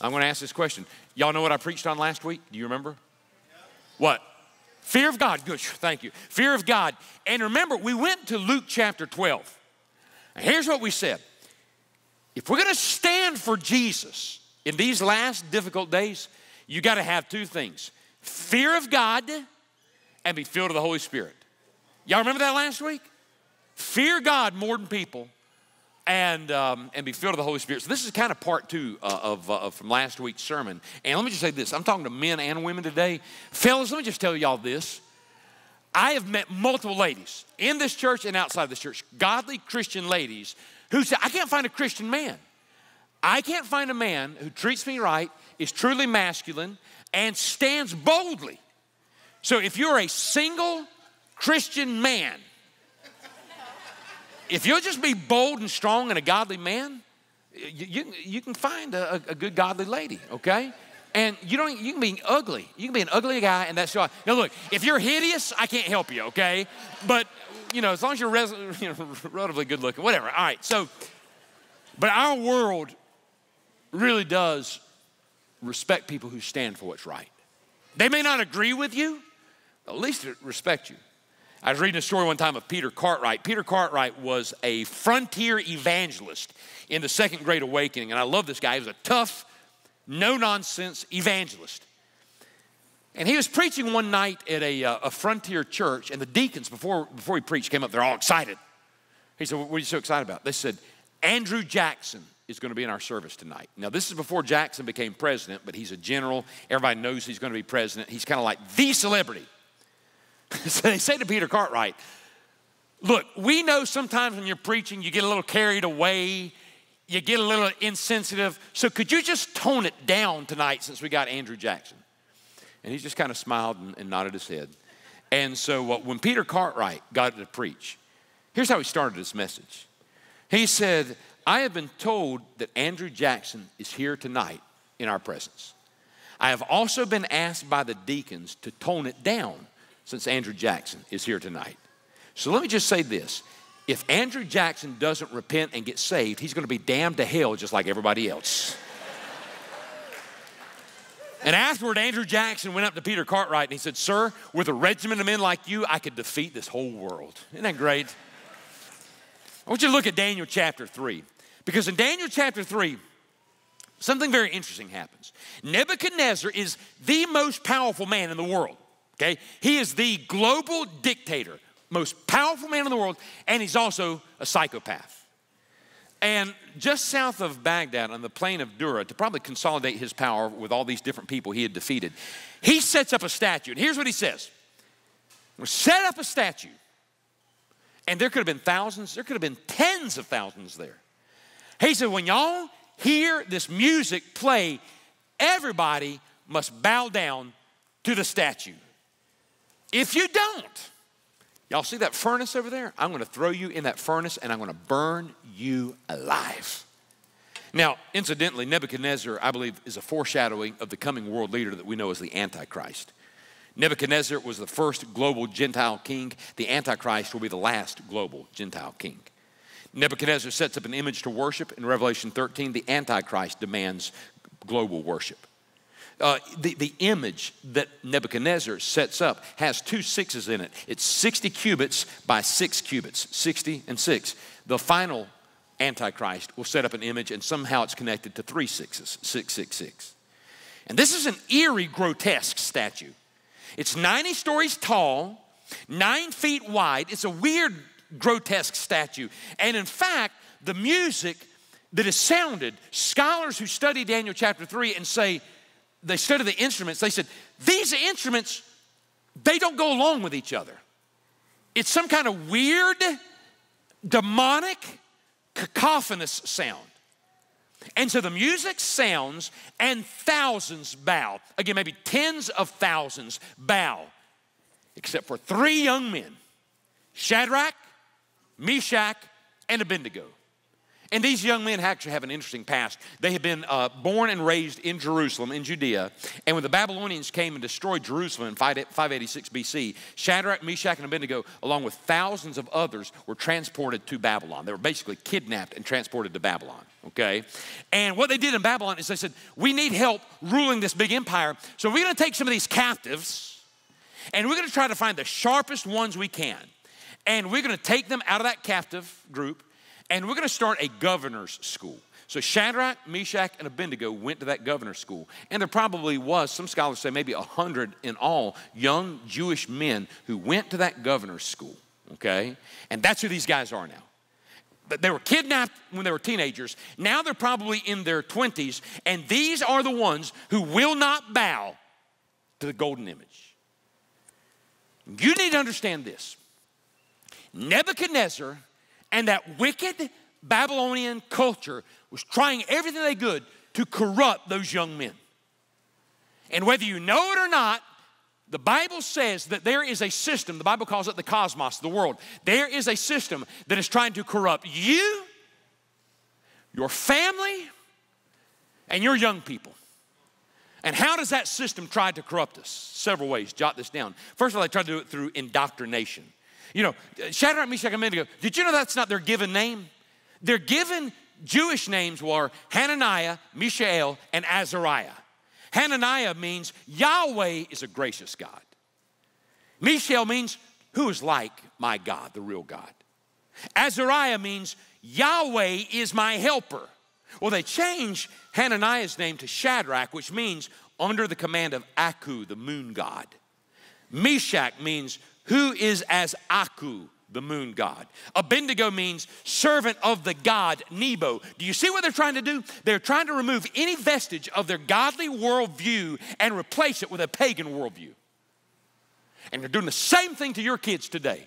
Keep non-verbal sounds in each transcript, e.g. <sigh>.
I'm going to ask this question. Y'all know what I preached on last week? Do you remember? What? Fear of God. Good. <laughs> Thank you. Fear of God. And remember, we went to Luke chapter 12. And here's what we said if we're going to stand for Jesus in these last difficult days, you got to have two things fear of God and be filled with the Holy Spirit. Y'all remember that last week? Fear God more than people and, um, and be filled with the Holy Spirit. So this is kind of part two uh, of, uh, from last week's sermon. And let me just say this. I'm talking to men and women today. Fellas, let me just tell y'all this. I have met multiple ladies in this church and outside of this church, godly Christian ladies who say, I can't find a Christian man. I can't find a man who treats me right, is truly masculine, and stands boldly. So if you're a single Christian man, if you'll just be bold and strong and a godly man, you, you, you can find a, a, good godly lady, okay? And you don't you can be ugly. You can be an ugly guy, and that's all. Now look, if you're hideous, I can't help you, okay? But you know, as long as you're res, <laughs> you know, relatively good looking, whatever. All right. So, but our world really does respect people who stand for what's right. They may not agree with you, at least respect you. I was reading a story one time of Peter Cartwright. Peter Cartwright was a frontier evangelist in the Second Great Awakening, and I love this guy. He was a tough, no nonsense evangelist. And he was preaching one night at a, uh, a frontier church, and the deacons, before, before he preached, came up. They're all excited. He said, What are you so excited about? They said, Andrew Jackson is going to be in our service tonight. Now, this is before Jackson became president, but he's a general. Everybody knows he's going to be president. He's kind of like the celebrity. So <laughs> they say to Peter Cartwright, Look, we know sometimes when you're preaching, you get a little carried away, you get a little insensitive. So could you just tone it down tonight since we got Andrew Jackson? And he just kind of smiled and, and nodded his head. And so uh, when Peter Cartwright got to preach, here's how he started his message. He said, I have been told that Andrew Jackson is here tonight in our presence. I have also been asked by the deacons to tone it down since Andrew Jackson is here tonight. So let me just say this. If Andrew Jackson doesn't repent and get saved, he's going to be damned to hell just like everybody else. <laughs> And afterward, Andrew Jackson went up to Peter Cartwright and he said, Sir, with a regiment of men like you, I could defeat this whole world. Isn't that great? I want you to look at Daniel chapter 3. Because in Daniel chapter 3, something very interesting happens. Nebuchadnezzar is the most powerful man in the world, okay? He is the global dictator, most powerful man in the world, and he's also a psychopath. And just south of Baghdad on the plain of Dura, to probably consolidate his power with all these different people he had defeated, he sets up a statue. And here's what he says We'll set up a statue. And there could have been thousands, there could have been tens of thousands there. He said, when y'all hear this music play, everybody must bow down to the statue. If you don't, Y'all see that furnace over there? I'm going to throw you in that furnace and I'm going to burn you alive. Now, incidentally, Nebuchadnezzar, I believe, is a foreshadowing of the coming world leader that we know as the Antichrist. Nebuchadnezzar was the first global Gentile king. The Antichrist will be the last global Gentile king. Nebuchadnezzar sets up an image to worship. In Revelation 13, the Antichrist demands global worship. Uh, the, the image that Nebuchadnezzar sets up has two sixes in it. It's 60 cubits by six cubits, 60 and six. The final Antichrist will set up an image and somehow it's connected to three sixes, 666. And this is an eerie, grotesque statue. It's 90 stories tall, nine feet wide. It's a weird, grotesque statue. And in fact, the music that is sounded, scholars who study Daniel chapter 3 and say, they studied the instruments, they said, these instruments, they don't go along with each other. It's some kind of weird, demonic, cacophonous sound. And so the music sounds and thousands bow. Again, maybe tens of thousands bow, except for three young men Shadrach, Meshach, and Abednego. And these young men actually have an interesting past. They had been uh, born and raised in Jerusalem, in Judea. And when the Babylonians came and destroyed Jerusalem in 586 BC, Shadrach, Meshach, and Abednego, along with thousands of others, were transported to Babylon. They were basically kidnapped and transported to Babylon, okay? And what they did in Babylon is they said, We need help ruling this big empire. So we're gonna take some of these captives and we're gonna try to find the sharpest ones we can. And we're gonna take them out of that captive group and we're going to start a governor's school. So Shadrach, Meshach, and Abednego went to that governor's school. And there probably was, some scholars say maybe a hundred in all, young Jewish men who went to that governor's school. Okay? And that's who these guys are now. But they were kidnapped when they were teenagers. Now they're probably in their 20s. And these are the ones who will not bow to the golden image. You need to understand this. Nebuchadnezzar and that wicked Babylonian culture was trying everything they could to corrupt those young men. And whether you know it or not, the Bible says that there is a system, the Bible calls it the cosmos, the world. There is a system that is trying to corrupt you, your family, and your young people. And how does that system try to corrupt us? Several ways. Jot this down. First of all, they try to do it through indoctrination. You know, Shadrach, Meshach, and Abednego, did you know that's not their given name? Their given Jewish names were Hananiah, Mishael, and Azariah. Hananiah means Yahweh is a gracious God. Mishael means who is like my God, the real God. Azariah means Yahweh is my helper. Well, they changed Hananiah's name to Shadrach, which means under the command of Aku, the moon god. Meshach means who is as Aku, the moon god. Abednego means servant of the god Nebo. Do you see what they're trying to do? They're trying to remove any vestige of their godly worldview and replace it with a pagan worldview. And they're doing the same thing to your kids today.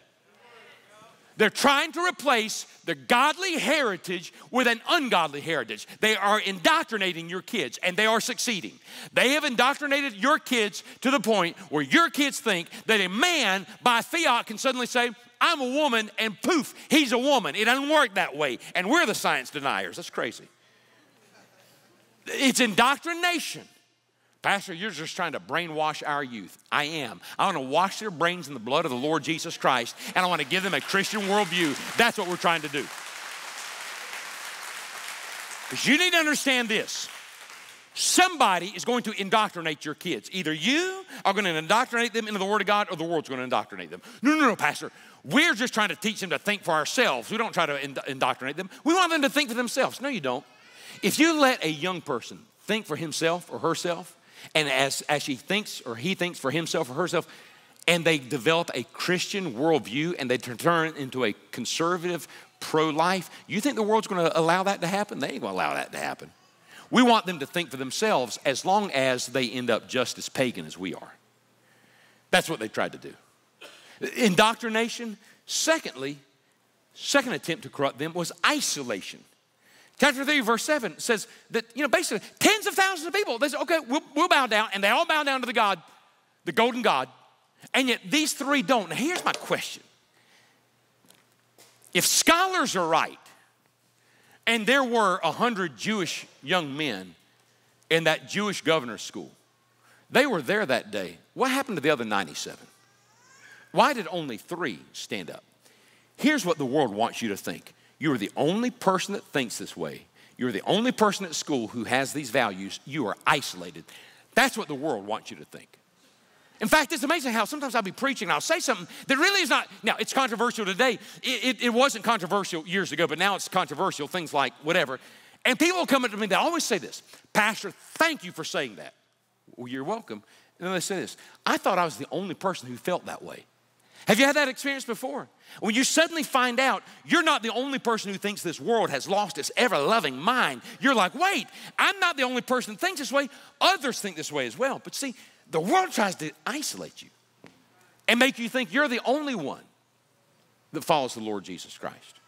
They're trying to replace the godly heritage with an ungodly heritage. They are indoctrinating your kids and they are succeeding. They have indoctrinated your kids to the point where your kids think that a man by fiat can suddenly say, I'm a woman, and poof, he's a woman. It doesn't work that way. And we're the science deniers. That's crazy. It's indoctrination. Pastor, you're just trying to brainwash our youth. I am. I want to wash their brains in the blood of the Lord Jesus Christ, and I want to give them a Christian worldview. That's what we're trying to do. Because you need to understand this. Somebody is going to indoctrinate your kids. Either you are going to indoctrinate them into the Word of God or the world's going to indoctrinate them. No, no, no, Pastor. We're just trying to teach them to think for ourselves. We don't try to indoctrinate them. We want them to think for themselves. No, you don't. If you let a young person think for himself or herself, and as, as she thinks or he thinks for himself or herself, and they develop a Christian worldview and they turn into a conservative, pro life, you think the world's gonna allow that to happen? They ain't gonna allow that to happen. We want them to think for themselves as long as they end up just as pagan as we are. That's what they tried to do. Indoctrination. Secondly, second attempt to corrupt them was isolation. Chapter 3, verse 7 says that, you know, basically tens of thousands of people, they say, okay, we'll, we'll bow down. And they all bow down to the God, the golden God. And yet these three don't. Now, here's my question If scholars are right, and there were a hundred Jewish young men in that Jewish governor's school, they were there that day. What happened to the other 97? Why did only three stand up? Here's what the world wants you to think you are the only person that thinks this way. You're the only person at school who has these values. You are isolated. That's what the world wants you to think. In fact, it's amazing how sometimes I'll be preaching and I'll say something that really is not, now it's controversial today. It, it, it wasn't controversial years ago, but now it's controversial, things like whatever. And people come up to me, they always say this Pastor, thank you for saying that. Well, you're welcome. And then they say this I thought I was the only person who felt that way. Have you had that experience before? When you suddenly find out you're not the only person who thinks this world has lost its ever loving mind, you're like, wait, I'm not the only person that thinks this way. Others think this way as well. But see, the world tries to isolate you and make you think you're the only one that follows the Lord Jesus Christ.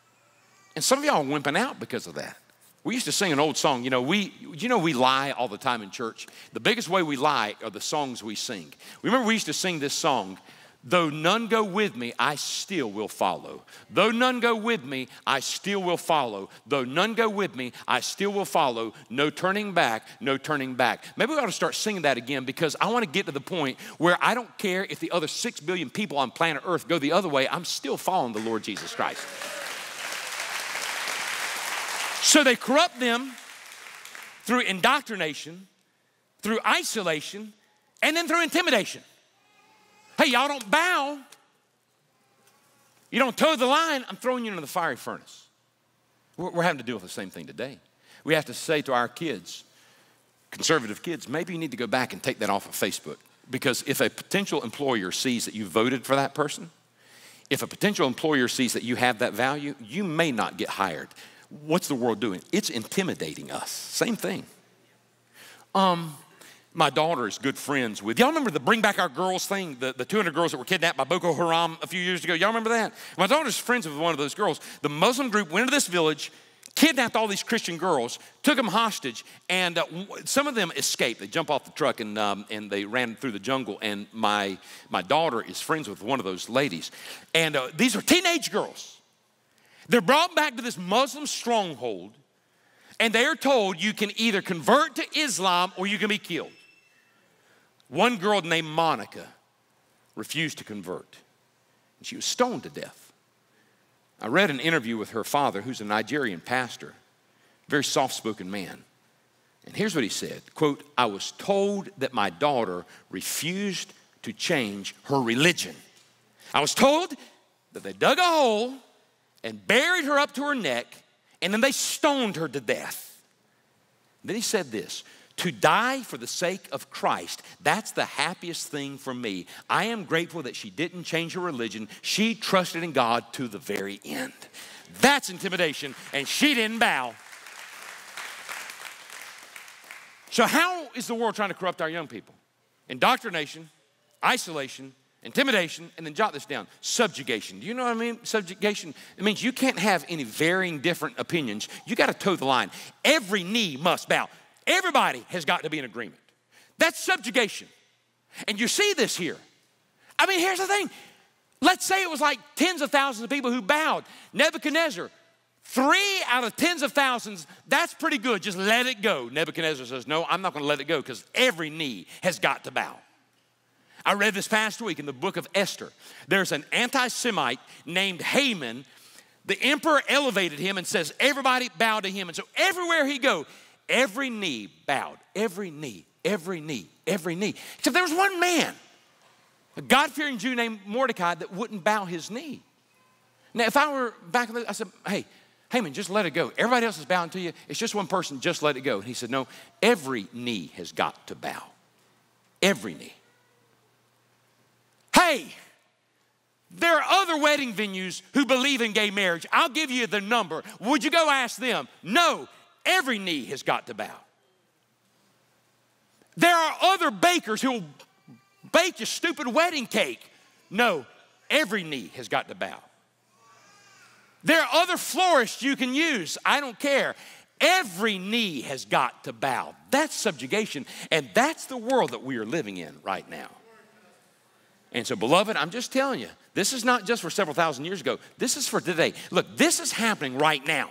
And some of y'all are wimping out because of that. We used to sing an old song, you know, we you know we lie all the time in church. The biggest way we lie are the songs we sing. Remember we used to sing this song Though none go with me, I still will follow. Though none go with me, I still will follow. Though none go with me, I still will follow. No turning back, no turning back. Maybe we ought to start singing that again because I want to get to the point where I don't care if the other six billion people on planet Earth go the other way, I'm still following the Lord Jesus Christ. So they corrupt them through indoctrination, through isolation, and then through intimidation. Hey, y'all don't bow. You don't toe the line, I'm throwing you into the fiery furnace. We're, having to deal with the same thing today. We have to say to our kids, conservative kids, maybe you need to go back and take that off of Facebook. Because if a potential employer sees that you voted for that person, if a potential employer sees that you have that value, you may not get hired. What's the world doing? It's intimidating us. Same thing. Um, my daughter is good friends with. Y'all remember the Bring Back Our Girls thing? The, the 200 girls that were kidnapped by Boko Haram a few years ago? Y'all remember that? My daughter's friends with one of those girls. The Muslim group went into this village, kidnapped all these Christian girls, took them hostage, and uh, some of them escaped. They jump off the truck and, um, and they ran through the jungle. And my, my daughter is friends with one of those ladies. And uh, these are teenage girls. They're brought back to this Muslim stronghold, and they are told you can either convert to Islam or you can be killed. One girl named Monica refused to convert, and she was stoned to death. I read an interview with her father, who's a Nigerian pastor, very soft spoken man. And here's what he said quote, I was told that my daughter refused to change her religion. I was told that they dug a hole and buried her up to her neck, and then they stoned her to death. Then he said this to die for the sake of Christ, that's the happiest thing for me. I am grateful that she didn't change her religion. She trusted in God to the very end. That's intimidation, and she didn't bow. So, how is the world trying to corrupt our young people? Indoctrination, isolation, intimidation, and then jot this down subjugation. Do you know what I mean? Subjugation, it means you can't have any varying different opinions. You got to toe the line. Every knee must bow. Everybody has got to be in agreement. That's subjugation. And you see this here. I mean, here's the thing. Let's say it was like tens of thousands of people who bowed. Nebuchadnezzar, three out of tens of thousands, that's pretty good. Just let it go. Nebuchadnezzar says, No, I'm not going to let it go because every knee has got to bow. I read this past week in the book of Esther. There's an anti Semite named Haman. The emperor elevated him and says, Everybody bow to him. And so everywhere he go, Every knee bowed, every knee, every knee, every knee. Except there was one man, a God fearing Jew named Mordecai, that wouldn't bow his knee. Now, if I were back, I said, hey, Haman, just let it go. Everybody else is bowing to you. It's just one person, just let it go. And he said, no, every knee has got to bow. Every knee. Hey, there are other wedding venues who believe in gay marriage. I'll give you the number. Would you go ask them? No, every knee has got to bow. There are other bakers who will bake a stupid wedding cake. No, every knee has got to bow. There are other florists you can use. I don't care. Every knee has got to bow. That's subjugation, and that's the world that we are living in right now. And so, beloved, I'm just telling you, this is not just for several thousand years ago. This is for today. Look, this is happening right now.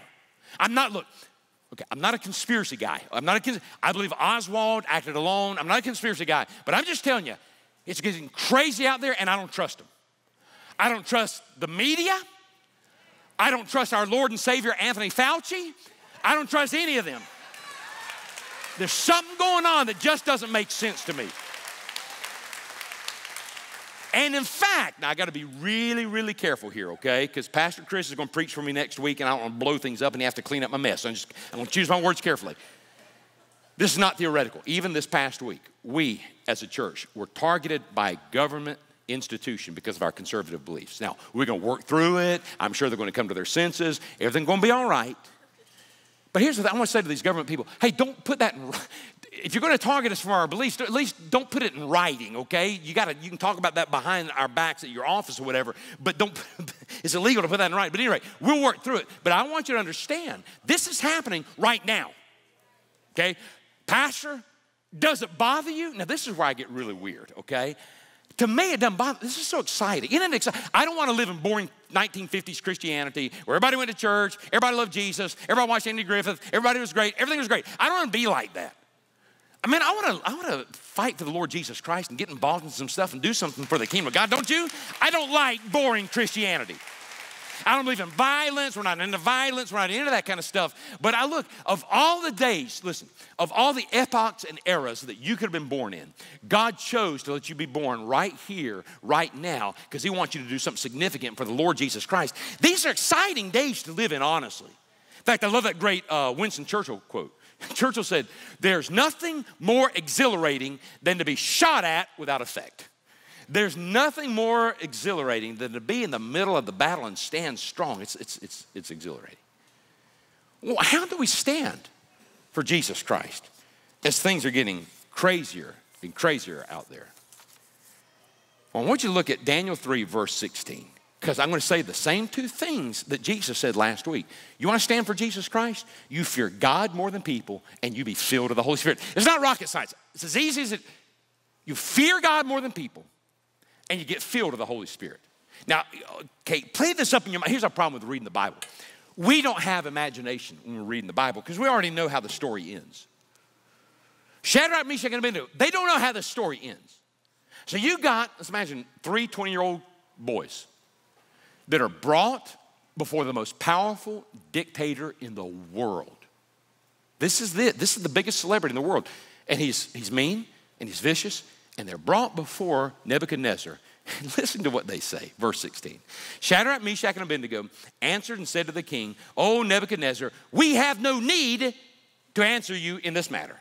I'm not, look, Okay, I'm not a conspiracy guy. I'm not a, I believe Oswald acted alone. I'm not a conspiracy guy, but I'm just telling you, it's getting crazy out there and I don't trust them. I don't trust the media. I don't trust our Lord and Savior Anthony Fauci. I don't trust any of them. There's something going on that just doesn't make sense to me. And in fact, now I got to be really, really careful here, okay? Because Pastor Chris is going to preach for me next week, and I don't want to blow things up, and he has to clean up my mess. So I'm just I'm going to choose my words carefully. This is not theoretical. Even this past week, we as a church were targeted by a government institution because of our conservative beliefs. Now, we're going to work through it. I'm sure they're going to come to their senses. Everything's going to be all right. But here's what I want to say to these government people hey, don't put that in, if you're going to target us for our beliefs, at least don't put it in writing, okay? You got to, you can talk about that behind our backs at your office or whatever, but don't, <laughs> it's illegal to put that in writing. But anyway, we'll work through it. But I want you to understand this is happening right now, okay? Pastor, does it bother you? Now, this is where I get really weird, okay? To me, it doesn't bother. This is so exciting. Isn't it exciting? I don't want to live in boring 1950s Christianity where everybody went to church, everybody loved Jesus, everybody watched Andy Griffith, everybody was great, everything was great. I don't want to be like that. I mean, I want to I want to fight for the Lord Jesus Christ and get involved in some stuff and do something for the kingdom of God, don't you? I don't like boring Christianity. I don't believe in violence. We're not into violence. We're not into that kind of stuff. But I look, of all the days, listen, of all the epochs and eras that you could have been born in, God chose to let you be born right here, right now, because He wants you to do something significant for the Lord Jesus Christ. These are exciting days to live in, honestly. In fact, I love that great uh, Winston Churchill quote. <laughs> Churchill said, There's nothing more exhilarating than to be shot at without effect. There's nothing more exhilarating than to be in the middle of the battle and stand strong. It's, it's, it's, it's exhilarating. Well, how do we stand for Jesus Christ as things are getting crazier and crazier out there? Well, I want you to look at Daniel 3, verse 16, because I'm going to say the same two things that Jesus said last week. You want to stand for Jesus Christ? You fear God more than people, and you be filled with the Holy Spirit. It's not rocket science. It's as easy as it. You fear God more than people, and you get filled with the Holy Spirit. Now, okay, play this up in your mind. Here's our problem with reading the Bible. We don't have imagination when we're reading the Bible because we already know how the story ends. Shadrach, Meshach, and Abednego, they don't know how the story ends. So you got, let's imagine, three 20 year old boys that are brought before the most powerful dictator in the world. This is it. This is the biggest celebrity in the world. And he's, he's mean and he's vicious and they're brought before Nebuchadnezzar. And <laughs> listen to what they say, verse 16. Shadrach, Meshach, and Abednego answered and said to the king, O Nebuchadnezzar, we have no need to answer you in this matter.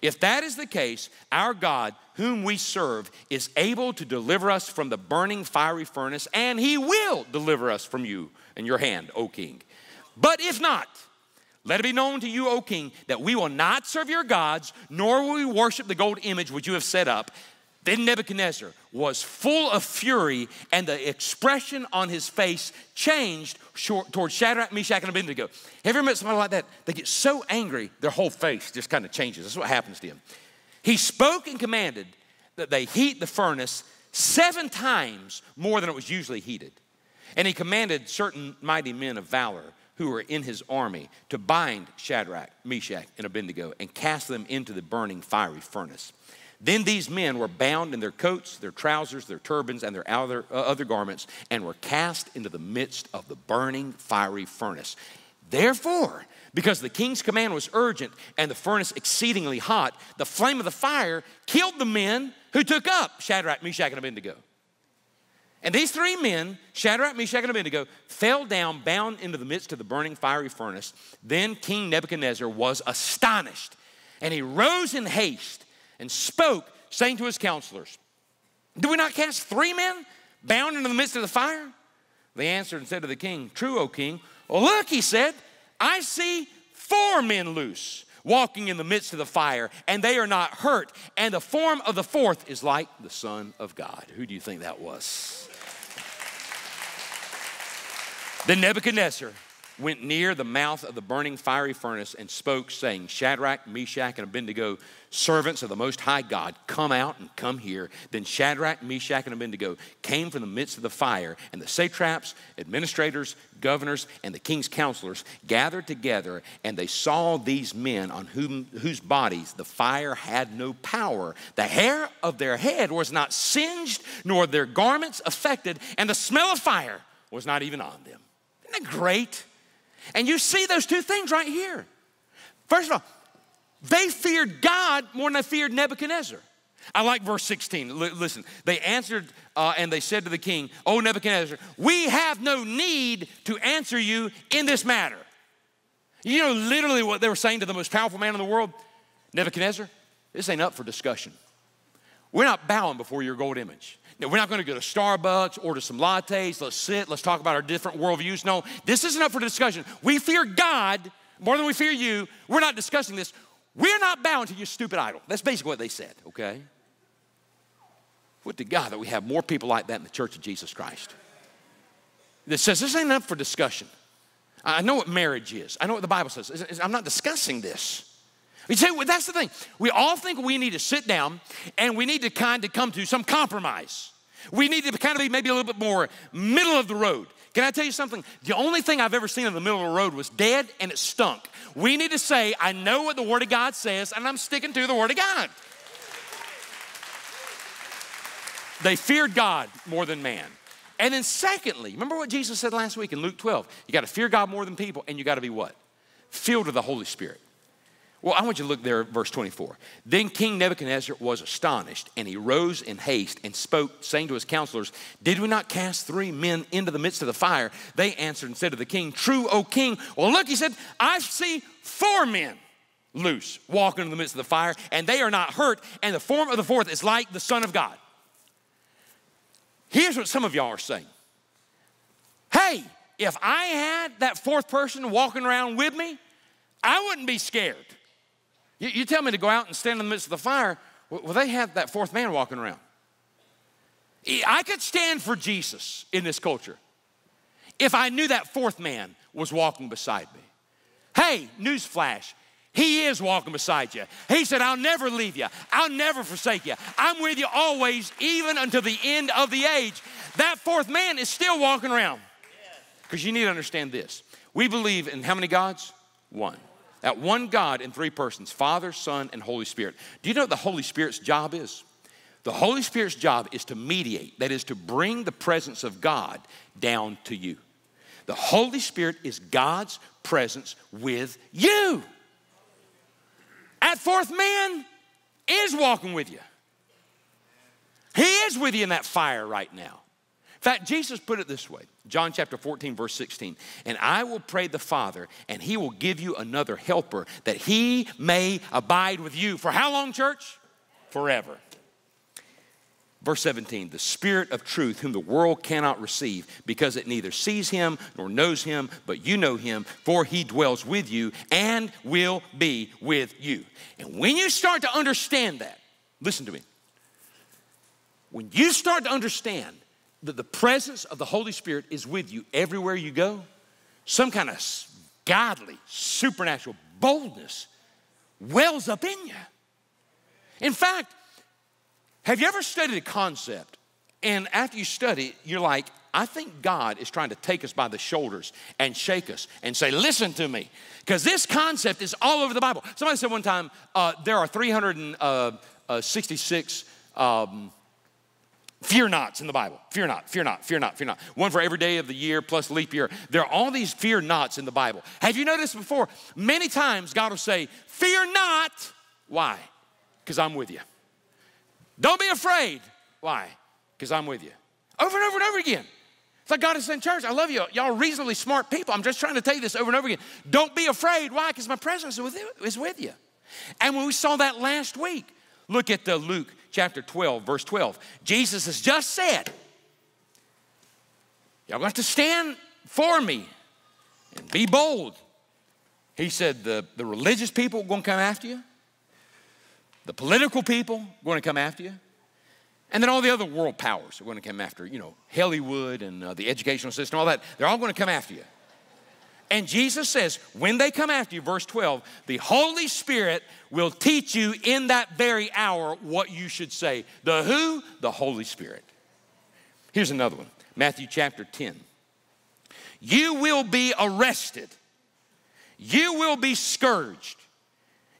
If that is the case, our God, whom we serve, is able to deliver us from the burning fiery furnace, and he will deliver us from you and your hand, O king. But if not, let it be known to you, O king, that we will not serve your gods, nor will we worship the gold image which you have set up. Then Nebuchadnezzar was full of fury, and the expression on his face changed towards Shadrach, Meshach, and Abednego. Have you ever met somebody like that? They get so angry, their whole face just kind of changes. That's what happens to him. He spoke and commanded that they heat the furnace seven times more than it was usually heated. And he commanded certain mighty men of valor who were in his army to bind Shadrach, Meshach, and Abednego and cast them into the burning fiery furnace. Then these men were bound in their coats, their trousers, their turbans, and their other, uh, other garments, and were cast into the midst of the burning fiery furnace. Therefore, because the king's command was urgent and the furnace exceedingly hot, the flame of the fire killed the men who took up Shadrach, Meshach, and Abednego. And these three men, Shadrach, Meshach, and Abednego, fell down, bound into the midst of the burning fiery furnace. Then King Nebuchadnezzar was astonished, and he rose in haste and spoke, saying to his counselors, Do we not cast three men bound into the midst of the fire? They answered and said to the king, True, O king. Well, look, he said, I see four men loose walking in the midst of the fire, and they are not hurt. And the form of the fourth is like the Son of God. Who do you think that was? Then Nebuchadnezzar went near the mouth of the burning fiery furnace and spoke, saying, Shadrach, Meshach, and Abednego, servants of the Most High God, come out and come here. Then Shadrach, Meshach, and Abednego came from the midst of the fire, and the satraps, administrators, governors, and the king's counselors gathered together, and they saw these men on whom, whose bodies the fire had no power. The hair of their head was not singed, nor their garments affected, and the smell of fire was not even on them. Isn't that great? And you see those two things right here. First of all, they feared God more than they feared Nebuchadnezzar. I like verse 16. L- listen, they answered uh, and they said to the king, Oh, Nebuchadnezzar, we have no need to answer you in this matter. You know, literally what they were saying to the most powerful man in the world Nebuchadnezzar, this ain't up for discussion. We're not bowing before your gold image. No, we're not going to go to Starbucks, order some lattes, let's sit, let's talk about our different worldviews. No, this isn't up for discussion. We fear God more than we fear you. We're not discussing this. We're not bound to your stupid idol. That's basically what they said, okay? Would to God that we have more people like that in the church of Jesus Christ that says this ain't up for discussion. I know what marriage is, I know what the Bible says. I'm not discussing this. You well, that's the thing. We all think we need to sit down and we need to kind of come to some compromise. We need to kind of be maybe a little bit more middle of the road. Can I tell you something? The only thing I've ever seen in the middle of the road was dead and it stunk. We need to say, I know what the Word of God says, and I'm sticking to the Word of God. They feared God more than man. And then, secondly, remember what Jesus said last week in Luke 12? You got to fear God more than people, and you got to be what? Filled with the Holy Spirit. Well, I want you to look there verse 24. Then King Nebuchadnezzar was astonished, and he rose in haste and spoke, saying to his counselors, Did we not cast three men into the midst of the fire? They answered and said to the king, True, O king. Well, look, he said, I see four men loose walking in the midst of the fire, and they are not hurt, and the form of the fourth is like the Son of God. Here's what some of y'all are saying Hey, if I had that fourth person walking around with me, I wouldn't be scared. You, you tell me to go out and stand in the midst of the fire, well, they had that fourth man walking around. I could stand for Jesus in this culture if I knew that fourth man was walking beside me. Hey, newsflash, he is walking beside you. He said, I'll never leave you, I'll never forsake you. I'm with you always, even until the end of the age. That fourth man is still walking around. Because you need to understand this. We believe in how many gods? One. That one God in three persons Father, Son, and Holy Spirit. Do you know what the Holy Spirit's job is? The Holy Spirit's job is to mediate, that is, to bring the presence of God down to you. The Holy Spirit is God's presence with you. That fourth man is walking with you. He is with you in that fire right now. In fact, Jesus put it this way John chapter 14, verse 16. And I will pray the Father, and he will give you another helper that he may abide with you. For how long, church? Forever. Verse 17, the Spirit of truth, whom the world cannot receive, because it neither sees him nor knows him, but you know him, for he dwells with you and will be with you. And when you start to understand that, listen to me. When you start to understand that the presence of the Holy Spirit is with you everywhere you go, some kind of godly, supernatural boldness wells up in you. In fact, have you ever studied a concept and after you study, you're like, I think God is trying to take us by the shoulders and shake us and say, Listen to me. Because this concept is all over the Bible. Somebody said one time, uh, there are 366 uh, uh, um, Fear nots in the Bible. Fear not, fear not, fear not, fear not. One for every day of the year plus leap year. There are all these fear nots in the Bible. Have you noticed before? Many times God will say, Fear not. Why? Because I'm with you. Don't be afraid. Why? Because I'm with you. Over and over and over again. It's like God is saying, Church, I love you. Y'all reasonably smart people. I'm just trying to tell you this over and over again. Don't be afraid. Why? Because my presence is with you. And when we saw that last week, look at the Luke chapter 12, verse 12. Jesus has just said, Y'all got to stand for me and be bold. He said, The, the religious people are going to come after you, the political people are going to come after you, and then all the other world powers are going to come after, you know, Hollywood and uh, the educational system, all that. They're all going to come after you. And Jesus says, when they come after you, verse 12, the Holy Spirit will teach you in that very hour what you should say. The who? The Holy Spirit. Here's another one Matthew chapter 10. You will be arrested, you will be scourged.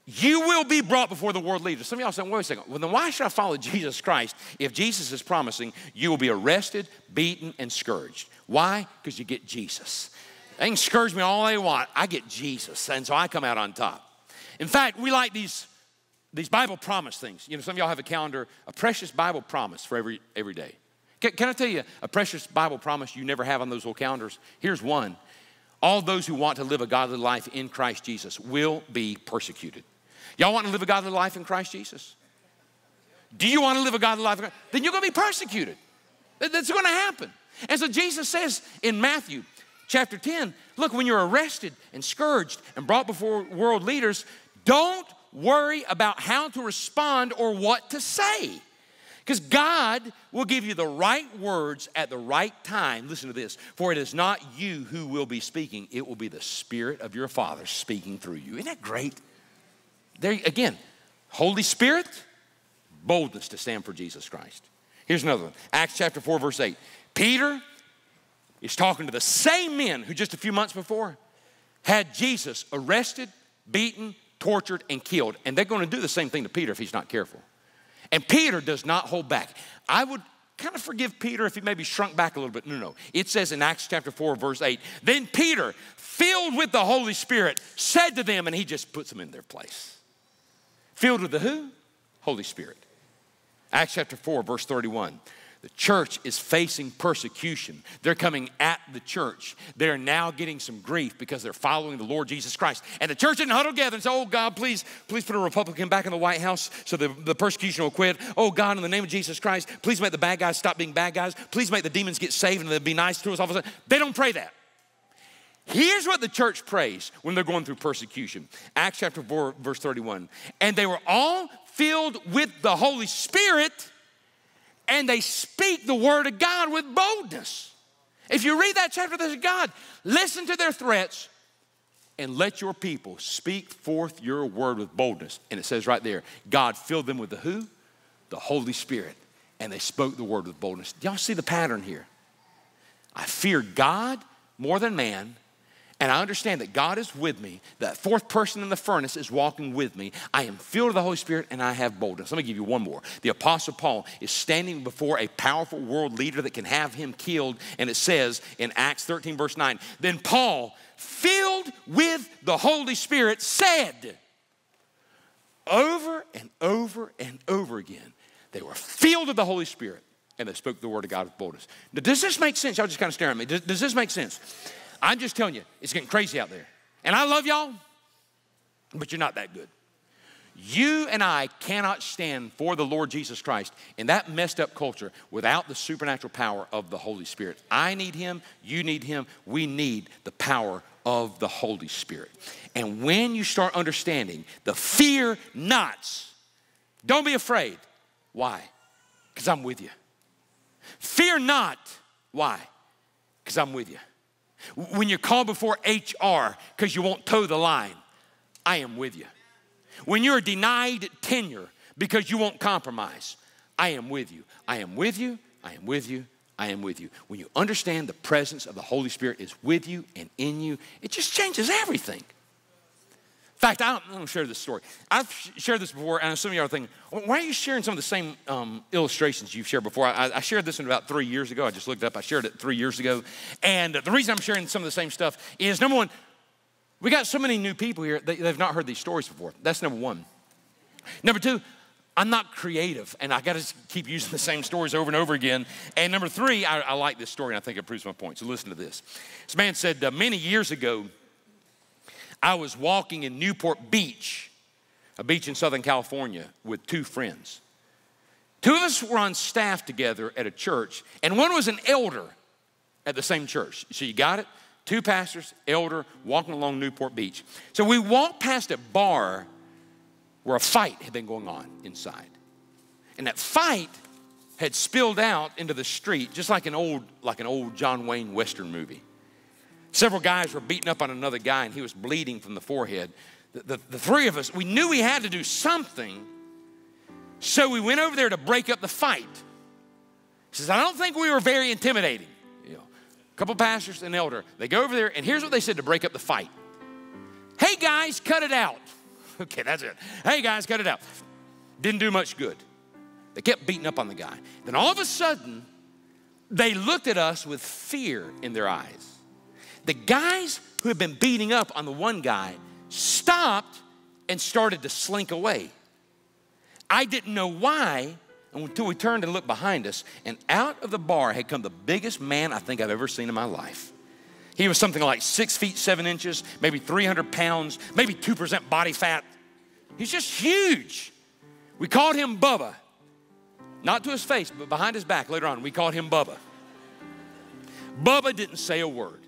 You will be brought before the world leaders. Some of y'all saying, wait a second, well, then why should I follow Jesus Christ if Jesus is promising you will be arrested, beaten, and scourged? Why? Because you get Jesus. They can scourge me all they want. I get Jesus, and so I come out on top. In fact, we like these, these Bible promise things. You know, some of y'all have a calendar, a precious Bible promise for every, every day. Can, can I tell you a precious Bible promise you never have on those little calendars? Here's one. All those who want to live a godly life in Christ Jesus will be persecuted. Y'all want to live a godly life in Christ Jesus? Do you want to live a godly life? Then you're going to be persecuted. That's going to happen. And so Jesus says in Matthew, chapter 10 look, when you're arrested and scourged and brought before world leaders, don't worry about how to respond or what to say. Because God will give you the right words at the right time. Listen to this. For it is not you who will be speaking, it will be the Spirit of your Father speaking through you. Isn't that great? there again, Holy Spirit, boldness to stand for Jesus Christ. Here's another one Acts chapter 4, verse 8. Peter is talking to the same men who just a few months before had Jesus arrested, beaten, tortured, and killed. And they're going to do the same thing to Peter if he's not careful. And Peter does not hold back. I would kind of forgive Peter if he maybe shrunk back a little bit. No, no. It says in Acts chapter 4, verse 8, then Peter, filled with the Holy Spirit, said to them, and he just puts them in their place. Filled with the who? Holy Spirit. Acts chapter 4, verse 31. The church is facing persecution. They're coming at the church. They're now getting some grief because they're following the Lord Jesus Christ. And the church didn't huddle together and say, Oh God, please, please put a Republican back in the White House so the, the persecution will quit. Oh God, in the name of Jesus Christ, please make the bad guys stop being bad guys. Please make the demons get saved and they'll be nice to us all of a sudden. They don't pray that. Here's what the church prays when they're going through persecution. Acts chapter 4, verse 31. And they were all filled with the Holy Spirit and they speak the word of God with boldness. If you read that chapter, there's God, listen to their threats and let your people speak forth your word with boldness. And it says right there, God filled them with the who? The Holy Spirit. And they spoke the word with boldness. Y'all see the pattern here? I fear God more than man and I understand that God is with me. That fourth person in the furnace is walking with me. I am filled with the Holy Spirit and I have boldness. Let me give you one more. The Apostle Paul is standing before a powerful world leader that can have him killed. And it says in Acts 13, verse 9, then Paul, filled with the Holy Spirit, said, over and over and over again, they were filled with the Holy Spirit and they spoke the word of God with boldness. Now, does this make sense? Y'all just kind of stare at me. Does, does this make sense? I'm just telling you, it's getting crazy out there. And I love y'all, but you're not that good. You and I cannot stand for the Lord Jesus Christ in that messed up culture without the supernatural power of the Holy Spirit. I need Him, you need Him, we need the power of the Holy Spirit. And when you start understanding the fear nots, don't be afraid. Why? Because I'm with you. Fear not. Why? Because I'm with you. When you're called before HR because you won't toe the line, I am with you. When you're denied tenure because you won't compromise, I am with you. I am with you. I am with you. I am with you. When you understand the presence of the Holy Spirit is with you and in you, it just changes everything fact, I don't, I don't, share this story. I've shared this before, and some of you are thinking, why are you sharing some of the same um, illustrations you've shared before? I, I, shared this one about three years ago. I just looked up. I shared it three years ago. And the reason I'm sharing some of the same stuff is number one, we got so many new people here, they, they've not heard these stories before. That's number one. Number two, I'm not creative, and I got to keep using the same stories over and over again. And number three, I, I, like this story, and I think it proves my point. So listen to this. This man said, uh, many years ago, I was walking in Newport Beach, a beach in Southern California, with two friends. Two of us were on staff together at a church, and one was an elder at the same church. So you got it? Two pastors, elder, walking along Newport Beach. So we walked past a bar where a fight had been going on inside. And that fight had spilled out into the street, just like an old, like an old John Wayne Western movie. Several guys were beating up on another guy and he was bleeding from the forehead. The, the, the, three of us, we knew we had to do something, so we went over there to break up the fight. He says, I don't think we were very intimidating. You know, a couple pastors and elder, they go over there, and here's what they said to break up the fight. Hey guys, cut it out. <laughs> Okay, that's it. Hey guys, cut it out. Didn't do much good. They kept beating up on the guy. Then all of a sudden, they looked at us with fear in their eyes. The guys who had been beating up on the one guy stopped and started to slink away. I didn't know why until we turned and looked behind us, and out of the bar had come the biggest man I think I've ever seen in my life. He was something like six feet seven inches, maybe 300 pounds, maybe 2% body fat. He's just huge. We called him Bubba. Not to his face, but behind his back later on, we called him Bubba. Bubba didn't say a word.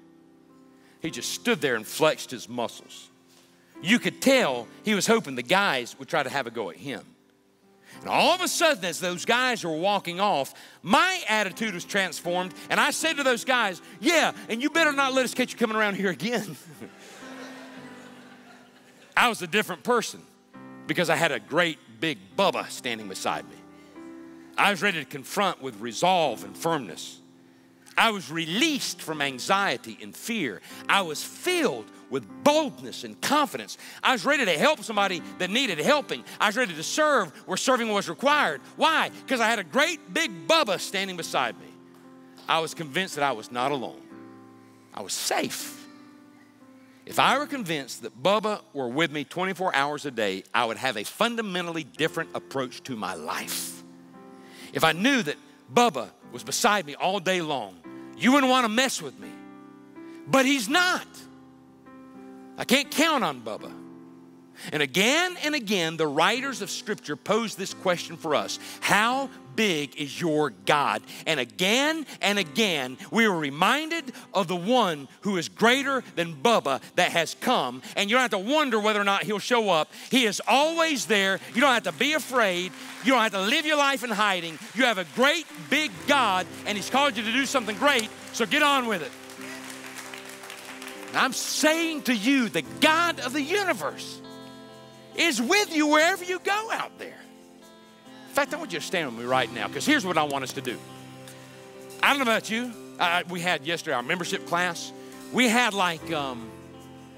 He just stood there and flexed his muscles. You could tell he was hoping the guys would try to have a go at him. And all of a sudden, as those guys were walking off, my attitude was transformed. And I said to those guys, Yeah, and you better not let us catch you coming around here again. <laughs> I was a different person. because I had a great big Bubba standing beside me. I was ready to confront with resolve and firmness. I was released from anxiety and fear. I was filled with boldness and confidence. I was ready to help somebody that needed helping. I was ready to serve where serving was required. Why? Because I had a great big Bubba standing beside me. I was convinced that I was not alone. I was safe. If I were convinced that Bubba were with me 24 hours a day, I would have a fundamentally different approach to my life. If I knew that Bubba was beside me all day long, you wouldn't want to mess with me. But he's not. I can't count on Bubba. And again and again, the writers of Scripture pose this question for us How big is your God? And again and again, we are reminded of the one who is greater than Bubba that has come. And you don't have to wonder whether or not he'll show up. He is always there. You don't have to be afraid. You don't have to live your life in hiding. You have a great, big God, and He's called you to do something great. So get on with it. And I'm saying to you, the God of the universe is with you wherever you go out there. In fact, I want you to stand with me right now because here's what I want us to do. I don't know about you. We had yesterday our membership class. We had like um,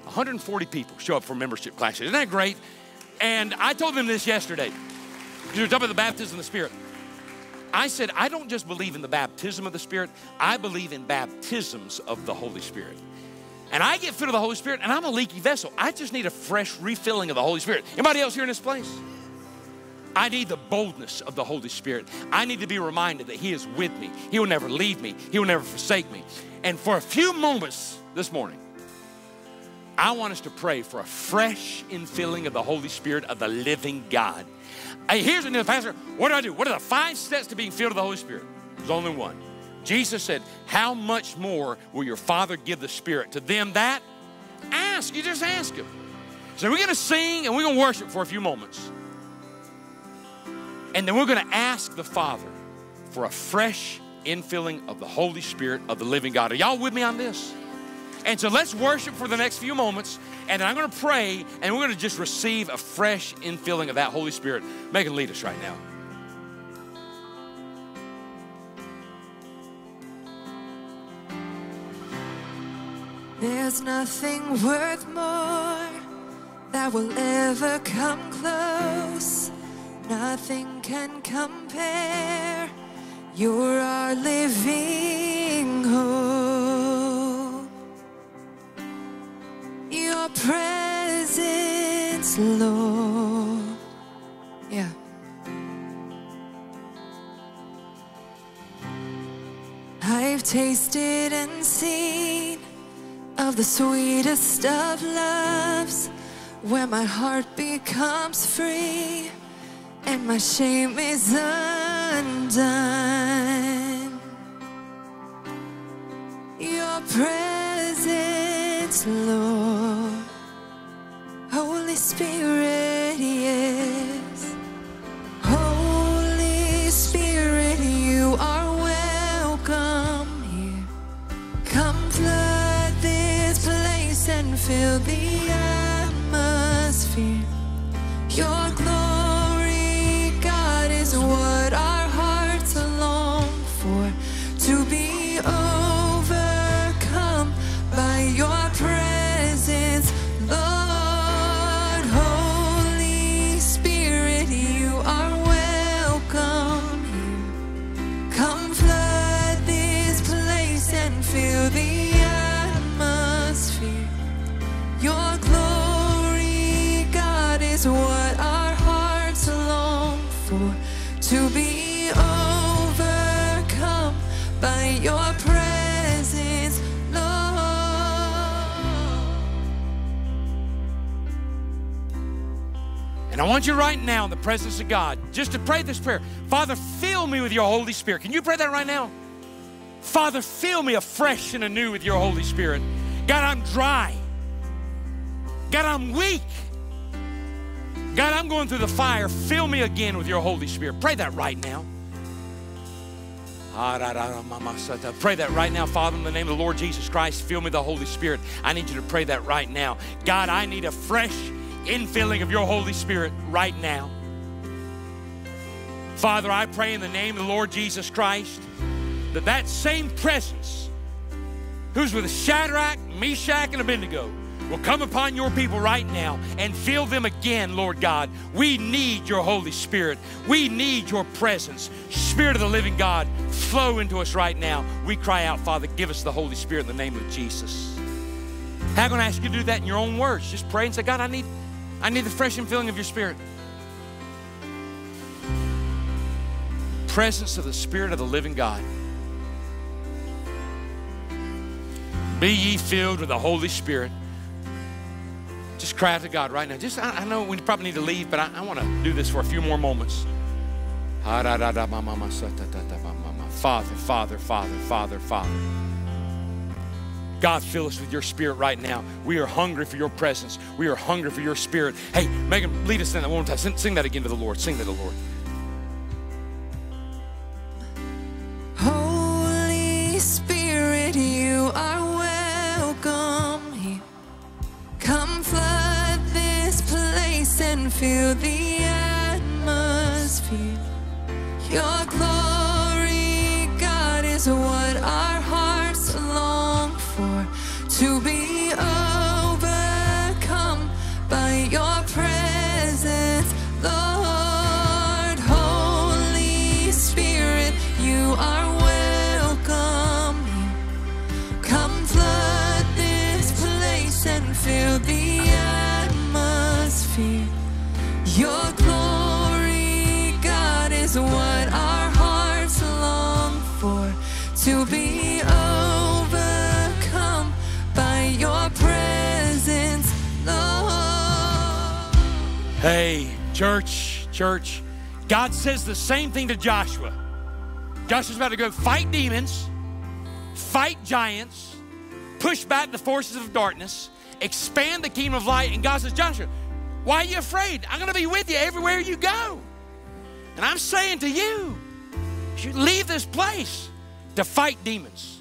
140 people show up for membership classes. Isn't that great? And I told them this yesterday. You were talking about the baptism of the Spirit. I said, I don't just believe in the baptism of the Spirit, I believe in baptisms of the Holy Spirit. And I get filled with the Holy Spirit, and I'm a leaky vessel. I just need a fresh refilling of the Holy Spirit. Anybody else here in this place? I need the boldness of the Holy Spirit. I need to be reminded that He is with me. He will never leave me, He will never forsake me. And for a few moments this morning, I want us to pray for a fresh infilling of the Holy Spirit of the living God. Hey, here's the pastor. What do I do? What are the five steps to being filled with the Holy Spirit? There's only one. Jesus said, How much more will your Father give the Spirit to them that ask? You just ask Him. So we're going to sing and we're going to worship for a few moments. And then we're going to ask the Father for a fresh infilling of the Holy Spirit of the living God. Are y'all with me on this? And so let's worship for the next few moments, and then I'm going to pray, and we're going to just receive a fresh infilling of that Holy Spirit. Megan, lead us right now. There's nothing worth more that will ever come close. Nothing can compare. You're our living hope. Your presence, Lord. Yeah. I've tasted and seen of the sweetest of loves where my heart becomes free and my shame is undone. Your presence, Lord, Holy Spirit, right now in the presence of God just to pray this prayer Father, fill me with your Holy Spirit. Can you pray that right now? Father, fill me afresh and anew with your Holy Spirit. God, I'm dry. God, I'm weak. God, I'm going through the fire. Fill me again with your Holy Spirit. Pray that right now. Pray that right now, Father, in the name of the Lord Jesus Christ. Fill me with the Holy Spirit. I need you to pray that right now. God, I need a fresh infilling of your Holy Spirit right now. Father, I pray in the name of the Lord Jesus Christ that that same presence who's with Shadrach, Meshach, and Abednego will come upon your people right now and fill them again, Lord God. We need your Holy Spirit. We need your presence. Spirit of the living God, flow into us right now. We cry out, Father, give us the Holy Spirit in the name of Jesus. I'm going to ask you to do that in your own words. Just pray and say, God, I need, I need the fresh filling of your Spirit. Presence of the Spirit of the living God. Be ye filled with the Holy Spirit. Just cry out to God right now. Just, I, I know we probably need to leave, but I, I want to do this for a few more moments. Father, Father, Father, Father, Father. God, fill us with your spirit right now. We are hungry for your presence. We are hungry for your spirit. Hey, Megan, lead us in that one more time. Sing, sing that again to the Lord. Sing to the Lord. Holy Spirit, you are welcome here. Come flood this place and fill the atmosphere. Your glory, Hey, church, church. God says the same thing to Joshua. Joshua's about to go fight demons, fight giants, push back the forces of darkness, expand the kingdom of light. And God says, Joshua, why are you afraid? I'm going to be with you everywhere you go. And I'm saying to you, you leave this place to fight demons,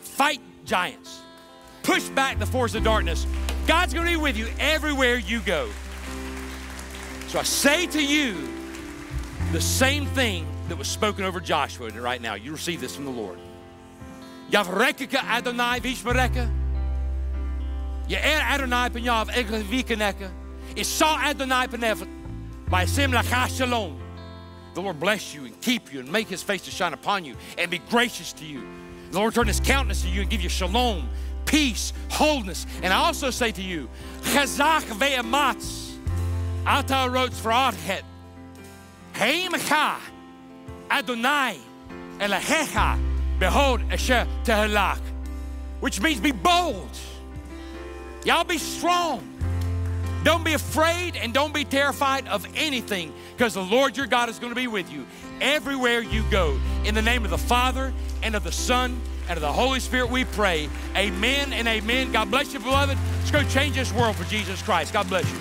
fight giants, push back the force of darkness. God's going to be with you everywhere you go. So I say to you the same thing that was spoken over Joshua right now. You receive this from the Lord. Yavrekika Adonai Vishmareka. Yair er Adonai Penyav Eglavikaneka. Isa Adonai Penev. By Sim Shalom. The Lord bless you and keep you and make his face to shine upon you and be gracious to you. The Lord turn his countenance to you and give you shalom, peace, wholeness. And I also say to you, ve'ematz, ata rots v'adhet, heimcha, Adonai, Elahecha, behold, asher tehelach, which means be bold. Y'all be strong. Don't be afraid and don't be terrified of anything because the Lord your God is going to be with you everywhere you go. In the name of the Father and of the Son and of the Holy Spirit, we pray. Amen and amen. God bless you, beloved. Let's go change this world for Jesus Christ. God bless you.